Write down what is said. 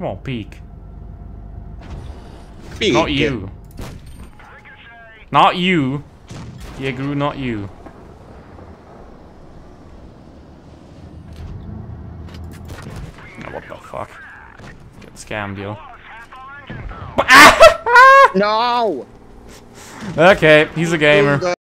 Come on, peek. Peek. Not you. Not you. Yeah, Gru, not you. Oh, what the fuck? Get scammed, yo. No! Okay, he's a gamer.